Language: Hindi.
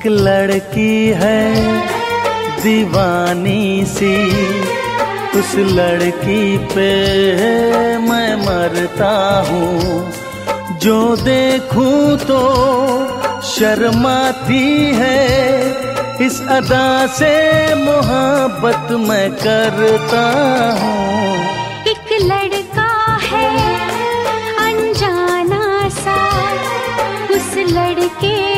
एक लड़की है, दीवानी सी। उस लड़की पे मैं मरता हूँ। जो देखूँ तो शर्माती है। इस अदा से मोहब्बत मैं करता हूँ। एक लड़का है, अनजाना सा। उस लड़के